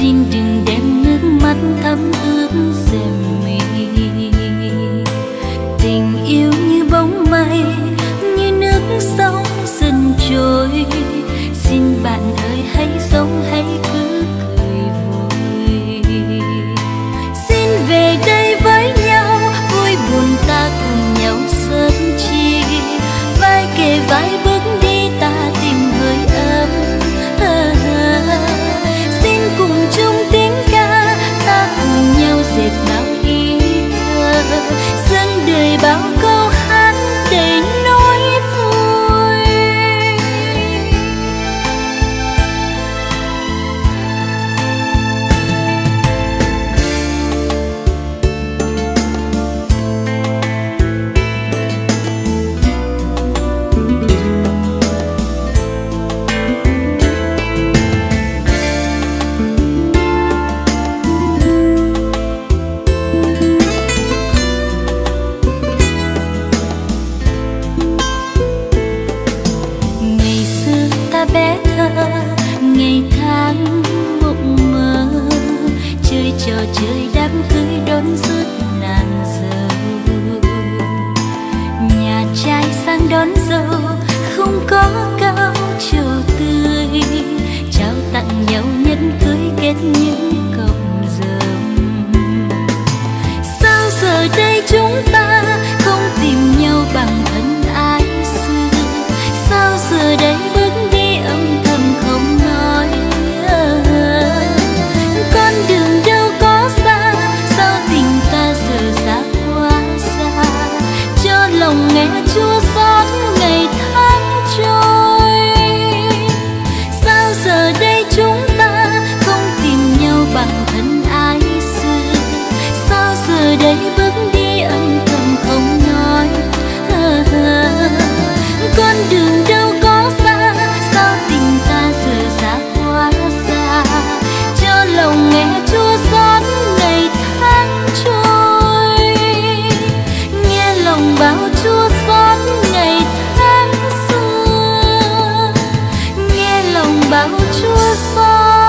xin đừng đem nước mắt thấm ướt đón dâu bao chúa xót.